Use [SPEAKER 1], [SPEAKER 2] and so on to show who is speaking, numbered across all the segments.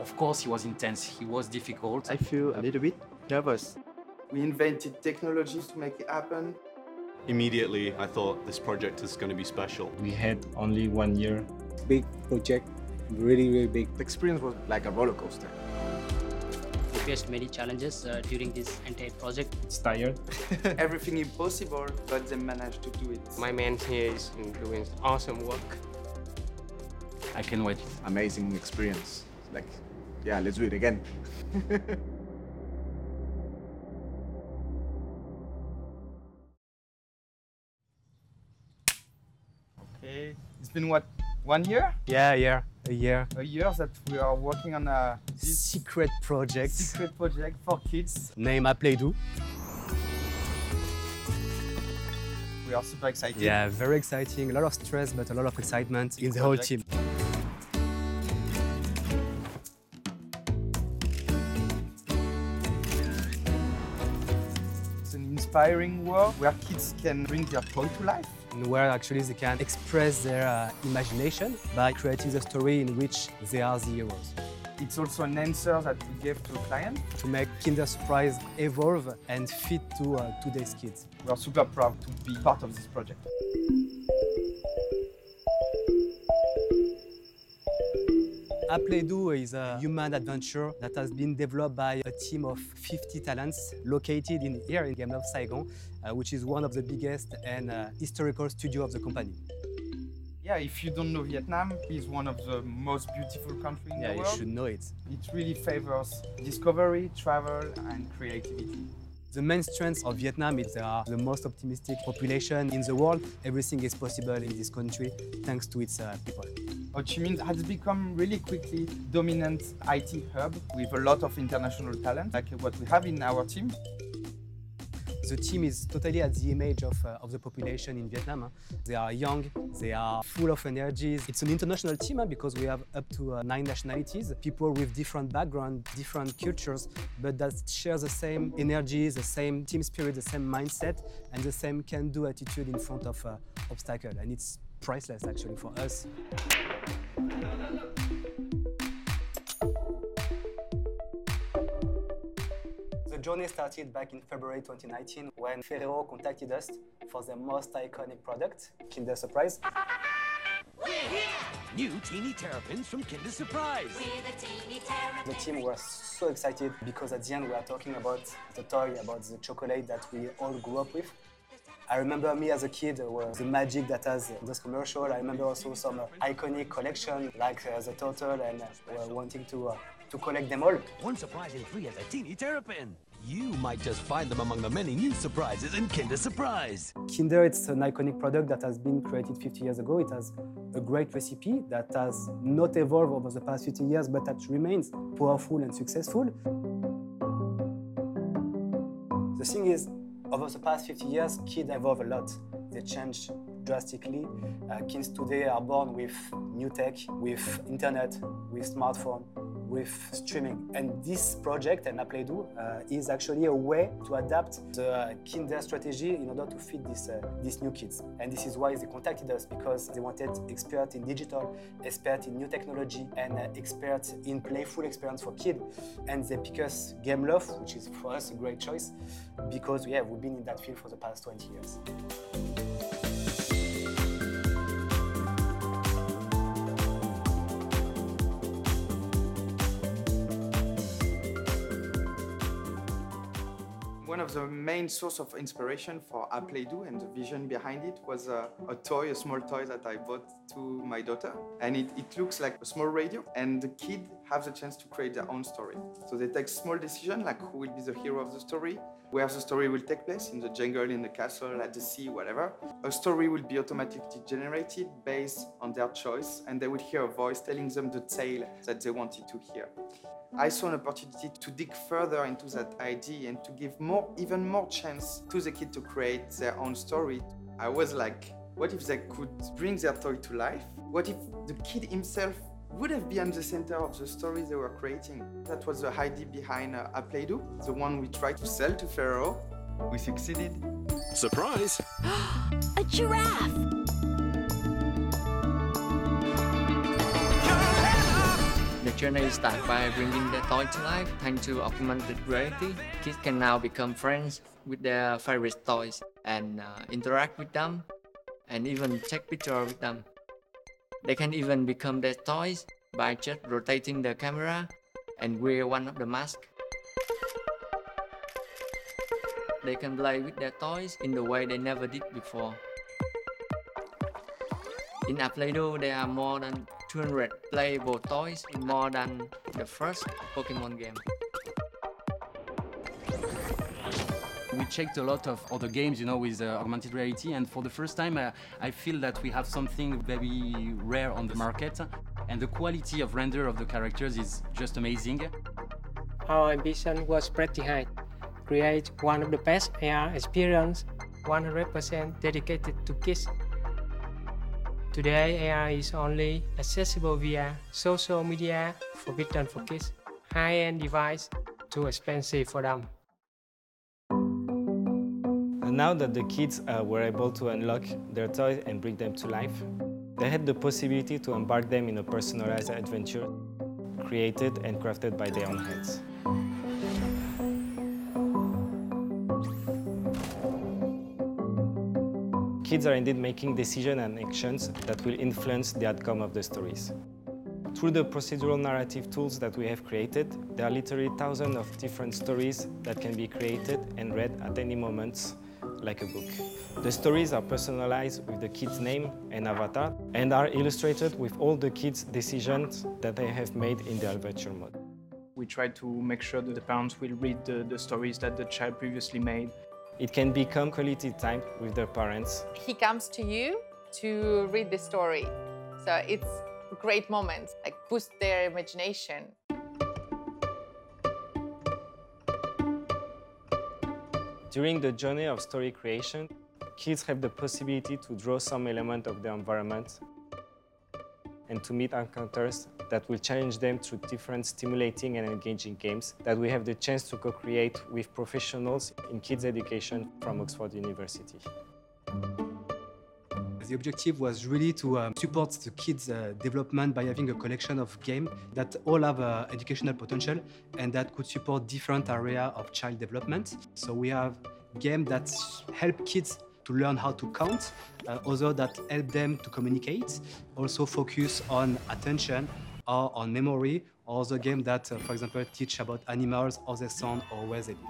[SPEAKER 1] Of course, he was intense, he was difficult.
[SPEAKER 2] I feel a little bit nervous.
[SPEAKER 3] We invented technologies to make it happen.
[SPEAKER 4] Immediately, I thought this project is going to be special.
[SPEAKER 5] We had only one year.
[SPEAKER 6] Big project, really, really big.
[SPEAKER 2] The experience was like a roller coaster.
[SPEAKER 7] We faced many challenges uh, during this entire project.
[SPEAKER 5] It's tired.
[SPEAKER 3] Everything impossible, but they managed to do it.
[SPEAKER 8] My man here is doing awesome work.
[SPEAKER 1] I can wait.
[SPEAKER 2] Amazing experience. Like, yeah, let's do it again.
[SPEAKER 3] Okay, it's been what, one year?
[SPEAKER 9] Yeah, yeah, a year.
[SPEAKER 3] A year that we are working on a
[SPEAKER 9] Secret project.
[SPEAKER 3] secret project for kids.
[SPEAKER 9] Name Applaydu.
[SPEAKER 3] We are super excited.
[SPEAKER 9] Yeah, very exciting. A lot of stress, but a lot of excitement in the whole team.
[SPEAKER 3] Inspiring world where kids can bring their toy to life.
[SPEAKER 9] And where actually they can express their uh, imagination by creating the story in which they are the heroes.
[SPEAKER 3] It's also an answer that we gave to a client.
[SPEAKER 9] To make Kinder Surprise evolve and fit to uh, today's kids.
[SPEAKER 3] We are super proud to be part of this project.
[SPEAKER 9] Applaydu is a human adventure that has been developed by a team of 50 talents located in here in Gameloft Saigon, uh, which is one of the biggest and uh, historical studio of the company.
[SPEAKER 3] Yeah, if you don't know Vietnam, it's one of the most beautiful countries in
[SPEAKER 9] Yeah,
[SPEAKER 3] the
[SPEAKER 9] you should know it.
[SPEAKER 3] It really favors discovery, travel, and creativity.
[SPEAKER 9] The main strength of Vietnam is they are the most optimistic population in the world. Everything is possible in this country thanks to its uh, people.
[SPEAKER 3] Ho Chi Minh has become really quickly dominant IT hub with a lot of international talent, like what we have in our team.
[SPEAKER 9] The team is totally at the image of, uh, of the population in Vietnam. huh? They are young, they are full of energies. It's an international team huh, because we have up to uh, nine nationalities, people with different backgrounds, different cultures, but that share the same energy, the same team spirit, the same mindset, and the same can-do attitude in front of uh, obstacle. And it's priceless actually for us. Journey started back in February 2019 when Ferrero contacted us for their most iconic product, Kinder Surprise. We're here!
[SPEAKER 10] New teeny terrapins from Kinder Surprise.
[SPEAKER 9] We're The Teeny Terrapins. The team was so excited because at the end we are talking about the toy, about the chocolate that we all grew up with. I remember me as a kid, was the magic that has this commercial. I remember also some uh, iconic collection like uh, the turtle and uh, wanting to, uh, to collect them all.
[SPEAKER 10] One surprise in three as a teeny terrapin. You might just find them among the many new surprises in Kinder Surprise.
[SPEAKER 9] Kinder, it's an iconic product that has been created 50 years ago. It has a great recipe that has not evolved over the past 50 years, but that remains powerful and successful. The thing is, over the past 50 years, kids evolve a lot. They change drastically. Uh, kids today are born with new tech, with internet, with smartphone, with streaming. And this project, and Applaydu, uh, is actually a way to adapt the Kinder strategy in order to fit this, uh, these new kids. And this is why they contacted us because they wanted expert in digital, expert in new technology, and uh, expert in playful experience for kids. And they pick us Gameloft, which is for us a great choice because yeah, we've been in that field for the past 20 years.
[SPEAKER 3] One of the main source of inspiration for Applaydu and the vision behind it was a, a toy, a small toy that I bought to my daughter. And it, it looks like a small radio and the kid has the chance to create their own story. So they take small decision like who will be the hero of the story, where the story will take place, in the jungle, in the castle, at the sea, whatever. A story will be automatically generated based on their choice and they will hear a voice telling them the tale that they wanted to hear. I saw an opportunity to dig further into that idea and to give more, even more chance to the kid to create their own story. I was like, what if they could bring their toy to life? What if the kid himself would have been the center of the story they were creating? That was the idea behind uh, Applaydu, the one we tried to sell to Ferrero. We succeeded.
[SPEAKER 10] Surprise!
[SPEAKER 11] A giraffe! Journey starts by bringing their toy to life. Thanks to augmented reality, kids can now become friends with their favorite toys and uh, interact with them and even take pictures with them. They can even become their toys by just rotating the camera and wear one of the masks. They can play with their toys in the way they never did before. In Applaydu, there are more than 200 playable toys, in more than the first Pokemon game.
[SPEAKER 1] We checked a lot of other games, you know, with uh, augmented reality, and for the first time, uh, I feel that we have something very rare on the market, and the quality of render of the characters is just amazing.
[SPEAKER 12] Our ambition was pretty high. Create one of the best AR experience, 100% dedicated to kids. Today, AR is only accessible via social media, forbidden for kids, high-end device, too expensive for them.
[SPEAKER 5] And now that the kids uh, were able to unlock their toys and bring them to life, they had the possibility to embark them in a personalized adventure created and crafted by their own hands. Kids are indeed making decisions and actions that will influence the outcome of the stories. Through the procedural narrative tools that we have created, there are literally thousands of different stories that can be created and read at any moment, like a book. The stories are personalized with the kid's name and avatar and are illustrated with all the kids' decisions that they have made in the adventure mode.
[SPEAKER 13] We try to make sure that the parents will read the, the stories that the child previously made.
[SPEAKER 5] It can become quality time with their parents.
[SPEAKER 14] He comes to you to read the story. So it's a great moment, like boost their imagination.
[SPEAKER 5] During the journey of story creation, kids have the possibility to draw some element of the environment and to meet encounters that will challenge them through different stimulating and engaging games that we have the chance to co-create with professionals in kids education from Oxford University.
[SPEAKER 9] The objective was really to um, support the kids' uh, development by having a collection of games that all have uh, educational potential and that could support different area of child development. So we have games that help kids to learn how to count, uh, other that help them to communicate, also focus on attention or on memory, or the game that, uh, for example, teach about animals, how they sound, or where they live.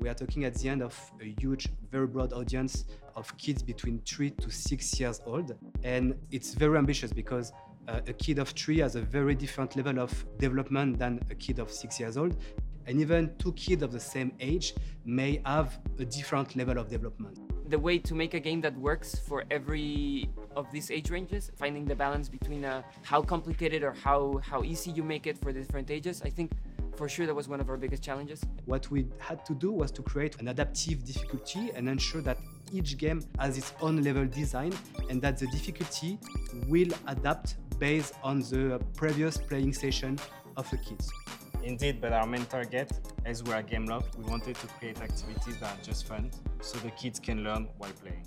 [SPEAKER 9] We are talking at the end of a huge, very broad audience of kids between three to six years old. And it's very ambitious because uh, a kid of three has a very different level of development than a kid of six years old. And even two kids of the same age may have a different level of development.
[SPEAKER 15] The way to make a game that works for every of these age ranges, finding the balance between uh, how complicated or how, how easy you make it for the different ages, I think for sure that was one of our biggest challenges.
[SPEAKER 9] What we had to do was to create an adaptive difficulty and ensure that each game has its own level design and that the difficulty will adapt based on the previous playing session of the kids.
[SPEAKER 5] Indeed, but our main target, as we are Gameloft, we wanted to create activities that are just fun, so the kids can learn while playing.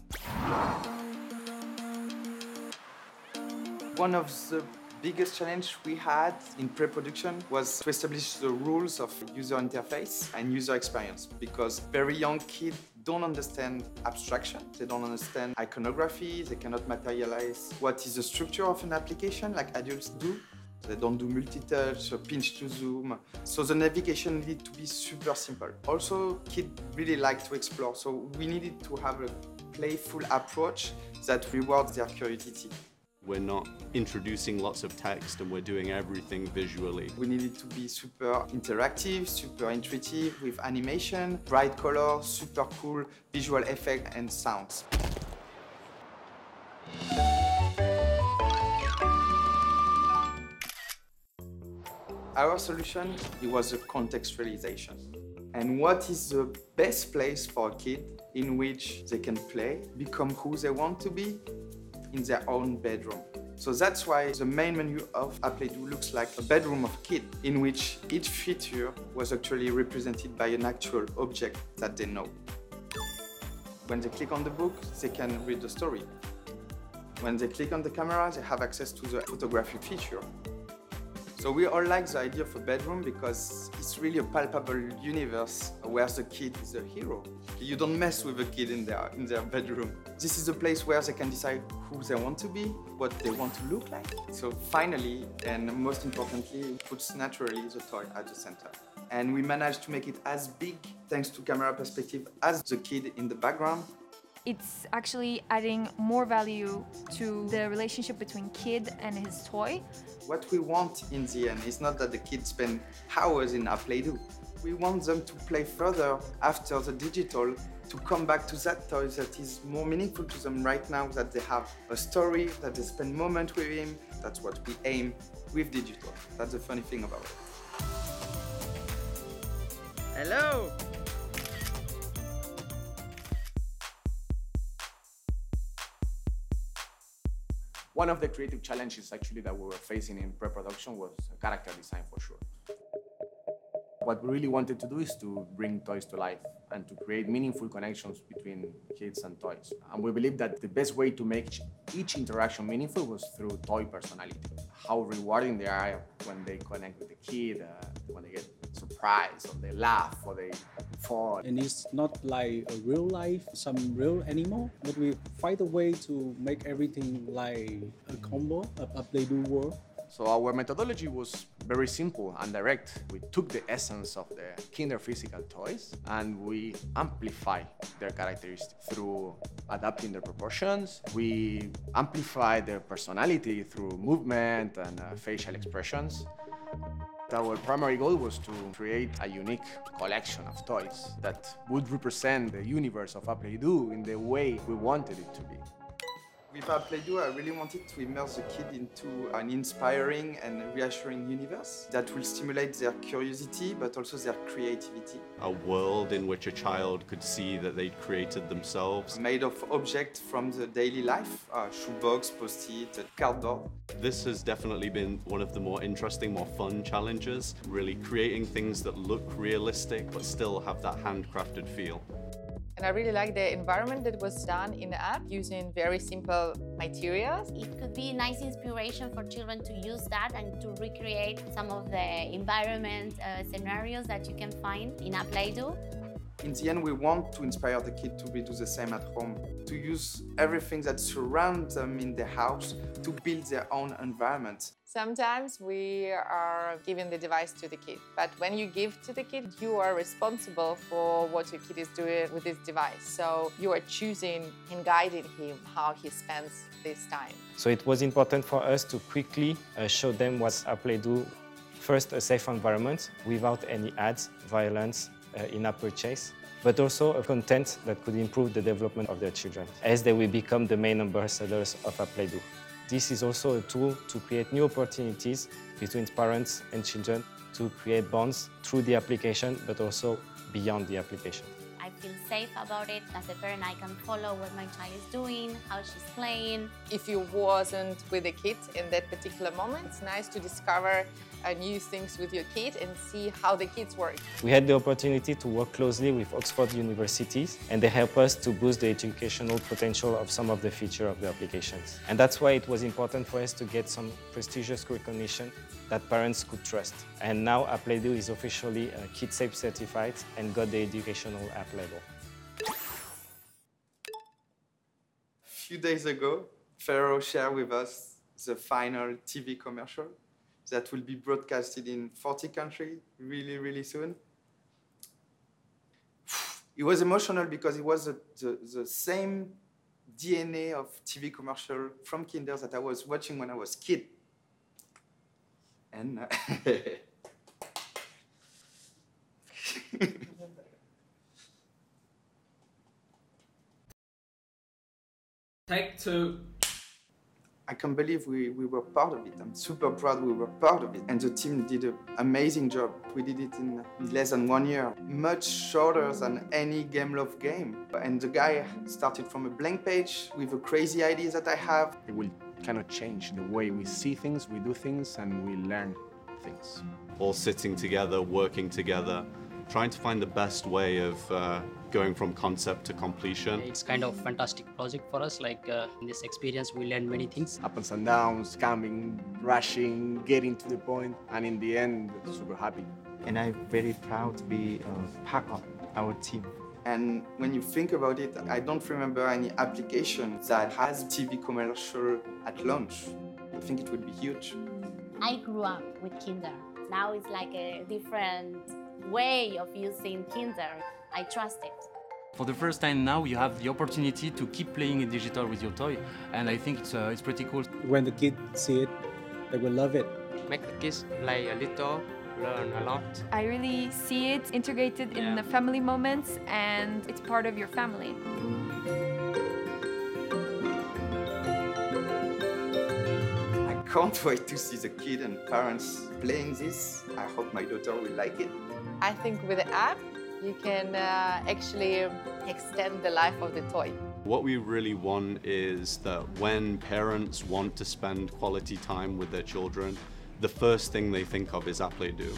[SPEAKER 3] One of the biggest challenge we had in pre-production was to establish the rules of user interface and user experience because very young kids don't understand abstraction, they don't understand iconography, they cannot materialize what is the structure of an application like adults do. They don't do multi-touch pinch to zoom. So the navigation needed to be super simple. Also, kids really like to explore, so we needed to have a playful approach that rewards their curiosity.
[SPEAKER 4] We're not introducing lots of text and we're doing everything visually.
[SPEAKER 3] We needed to be super interactive, super intuitive with animation, bright colors, super cool visual effects and sounds. Our solution it was a contextualization. And what is the best place for a kid in which they can play, become who they want to be in their own bedroom. So that's why the main menu of Applaydu looks like a bedroom of a kid, in which each feature was actually represented by an actual object that they know. When they click on the book, they can read the story. When they click on the camera, they have access to the photographic feature. So we all like the idea of a bedroom because it's really a palpable universe where the kid is a hero. You don't mess with a kid in their in their bedroom. This is a place where they can decide who they want to be, what they want to look like. So finally, and most importantly, it puts naturally the toy at the center. And we managed to make it as big, thanks to camera perspective, as the kid in the background.
[SPEAKER 16] It's actually adding more value to the relationship between kid and his toy.
[SPEAKER 3] What we want in the end is not that the kids spend hours in Applaydu. We want them to play further after the digital to come back to that toy that is more meaningful to them right now, that they have a story, that they spend moment with him. That's what we aim with digital. That's the funny thing about it.
[SPEAKER 17] Hello!
[SPEAKER 2] One of the creative challenges actually that we were facing in pre-production was character design for sure. What we really wanted to do is to bring toys to life and to create meaningful connections between kids and toys. And we believe that the best way to make each interaction meaningful was through toy personality. How rewarding they are when they connect with the kid, uh, when they get surprised, or they laugh, or they fall.
[SPEAKER 6] And it's not like a real life, some real animal, but we find a way to make everything like a combo, a, Applaydu world.
[SPEAKER 2] So our methodology was very simple and direct. We took the essence of the kinder physical toys and we amplify their characteristics through adapting their proportions. We amplify their personality through movement and uh, facial expressions. Our primary goal was to create a unique collection of toys that would represent the universe of Applaydu in the way we wanted it to be.
[SPEAKER 3] With Applaydu, I really wanted to immerse the kid into an inspiring and reassuring universe that will stimulate their curiosity but also their creativity.
[SPEAKER 4] A world in which a child could see that they'd created themselves.
[SPEAKER 3] Made of objects from the daily life, uh, shoebox, post-it, cardboard.
[SPEAKER 4] This has definitely been one of the more interesting, more fun challenges, really creating things that look realistic but still have that handcrafted feel.
[SPEAKER 14] And I really like the environment that was done in the app using very simple materials.
[SPEAKER 18] It could be a nice inspiration for children to use that and to recreate some of the environment uh, scenarios that you can find in Applaydu.
[SPEAKER 3] In the end, we want to inspire the kid to do the same at home, to use everything that surrounds them in the house to build their own environment.
[SPEAKER 14] Sometimes we are giving the device to the kid, but when you give to the kid, you are responsible for what your kid is doing with this device. So you are choosing and guiding him how he spends this time.
[SPEAKER 5] So it was important for us to quickly uh, show them what Applaydu. First, a safe environment without any ads, violence, uh, in-app purchase, but also a content that could improve the development of their children, as they will become the main ambassadors of Applaydu. This is also a tool to create new opportunities between parents and children to create bonds through the application, but also beyond the application.
[SPEAKER 18] I feel safe about it. As a parent, I can follow what my child is doing, how she's playing.
[SPEAKER 14] If you wasn't with the kid in that particular moment, it's nice to discover uh, use things with your kids and see how the kids work.
[SPEAKER 5] We had the opportunity to work closely with Oxford universities and they help us to boost the educational potential of some of the features of the applications. And that's why it was important for us to get some prestigious recognition that parents could trust. And now Applaydu is officially uh, KidSafe certified and got the educational app label.
[SPEAKER 3] A few days ago, Ferrero shared with us the final TV commercial that will be broadcasted in 40 countries really, really soon. It was emotional because it was the, the, the same DNA of TV commercial from Kinder that I was watching when I was kid. And uh,
[SPEAKER 17] Take two.
[SPEAKER 3] I can't believe we, we were part of it. I'm super proud we were part of it. And the team did an amazing job. We did it in less than one year, much shorter than any Gameloft game. And the guy started from a blank page with a crazy idea that I have.
[SPEAKER 2] It will kind of change the way we see things, we do things, and we learn things.
[SPEAKER 4] All sitting together, working together, trying to find the best way of uh, going from concept to completion.
[SPEAKER 7] It's kind of fantastic project for us. Like uh, in this experience, we learn many things.
[SPEAKER 2] Ups and downs, coming, rushing, getting to the point, and in the end, super happy.
[SPEAKER 19] And I'm very proud to be uh, part of our team.
[SPEAKER 3] And when you think about it, I don't remember any application that has TV commercial at launch. I think it would be huge.
[SPEAKER 18] I grew up with Kinder. Now it's like a different way of using Kinder. I trust it.
[SPEAKER 1] For the first time now, you have the opportunity to keep playing in digital with your toy, and I think it's, uh, it's pretty cool.
[SPEAKER 6] When the kids see it, they will love it.
[SPEAKER 8] Make the kids play a little, learn a lot.
[SPEAKER 16] I really see it integrated in the family moments and it's part of your family.
[SPEAKER 3] I can't wait to see the kid and parents playing this. I hope my daughter will like it.
[SPEAKER 14] I think with the app, you can uh, actually extend the life of the toy.
[SPEAKER 4] What we really want is that when parents want to spend quality time with their children, the first thing they think of is Applaydu.